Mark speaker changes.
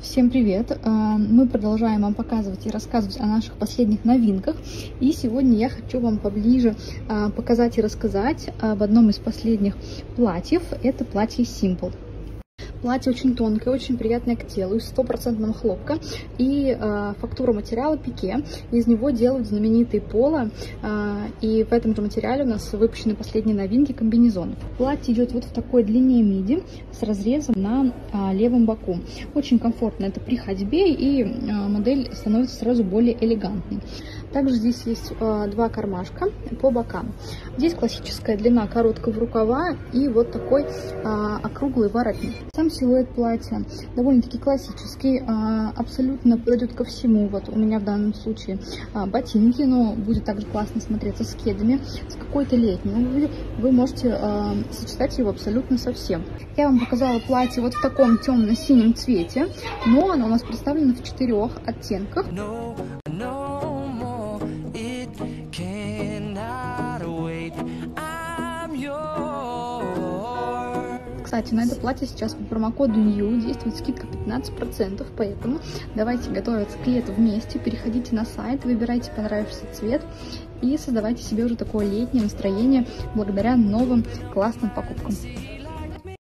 Speaker 1: Всем привет! А, мы продолжаем вам показывать и рассказывать о наших последних новинках. И сегодня я хочу вам поближе а, показать и рассказать об одном из последних платьев. Это платье Simple. Платье очень тонкое, очень приятное к телу, из стопроцентного хлопка. И э, фактура материала пике. Из него делают знаменитые поло. Э, и в этом же материале у нас выпущены последние новинки комбинезонов. Платье идет вот в такой длине миди с разрезом на э, левом боку. Очень комфортно это при ходьбе и э, модель становится сразу более элегантной. Также здесь есть э, два кармашка по бокам. Здесь классическая длина короткого рукава и вот такой э, округлый воротник. Сам силуэт платья довольно-таки классический, э, абсолютно подойдет ко всему. Вот у меня в данном случае э, ботинки, но будет также классно смотреться с кедами, с какой-то летней. Вы, можете сочетать его абсолютно со всем. Я вам показала платье вот в таком темно-синем цвете, но оно у нас представлено в четырех оттенках. No, no. Кстати, на это платье сейчас по промокоду NEW действует скидка 15%, поэтому давайте готовиться к лету вместе, переходите на сайт, выбирайте понравившийся цвет и создавайте себе уже такое летнее настроение благодаря новым классным покупкам.